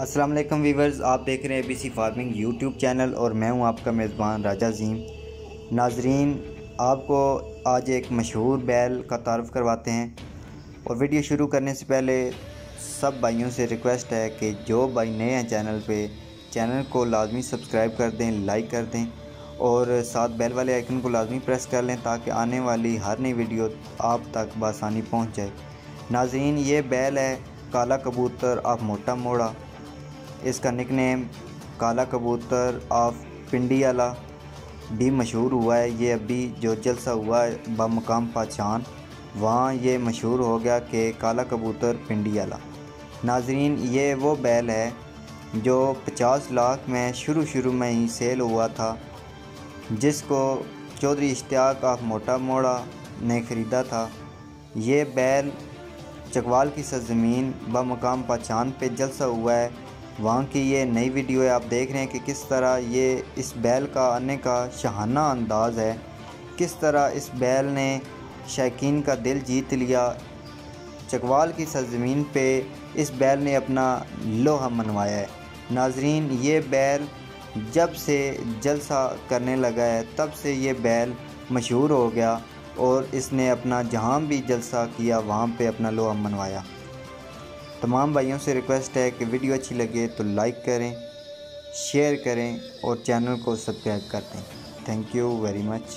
अस्सलाम वालेकुम वीवर्स आप देख रहे हैं एबीसी फ़ार्मिंग यूट्यूब चैनल और मैं हूँ आपका मेज़बान राजा जीम नाजरीन, आपको आज एक मशहूर बैल का तारफ़ करवाते हैं और वीडियो शुरू करने से पहले सब भाइयों से रिक्वेस्ट है कि जो भाई नए हैं चैनल पे, चैनल को लाजमी सब्सक्राइब कर दें, लाइक कर दें और साथ बैल वाले आइकन को लाजमी प्रेस कर लें ताकि आने वाली हर नई वीडियो आप तक बसानी पहुँच जाए। नाजरीन, ये बैल है काला कबूतर, आप मोटा मोड़ा। इसका निक नेम काला कबूतर ऑफ़ पिंडी वाला भी मशहूर हुआ है। ये अभी जो जलसा हुआ है, बमकाम पाचान वहाँ ये मशहूर हो गया कि काला कबूतर पिंडी वाला नाजरीन, ये वो बैल है जो 50 लाख में शुरू शुरू में ही सेल हुआ था, जिसको चौधरी इश्तियाक ऑफ़ मोटा मोड़ा ने ख़रीदा था। ये बैल चकवाल की सरजमीन, बमकाम पाचान पे जलसा हुआ है। वहाँ की ये नई वीडियो है, आप देख रहे हैं कि किस तरह ये इस बैल का आने का शहाना अंदाज़ है। किस तरह इस बैल ने शैकीन का दिल जीत लिया। चकवाल की सरजमीन पे इस बैल ने अपना लोहा मनवाया है। नाजरीन, ये बैल जब से जलसा करने लगा है, तब से ये बैल मशहूर हो गया और इसने अपना जहाँ भी जलसा किया, वहाँ पे अपना लोहा मनवाया। तमाम भाइयों से रिक्वेस्ट है कि वीडियो अच्छी लगे तो लाइक करें, शेयर करें और चैनल को सब्सक्राइब कर दें थैंक यू वेरी मच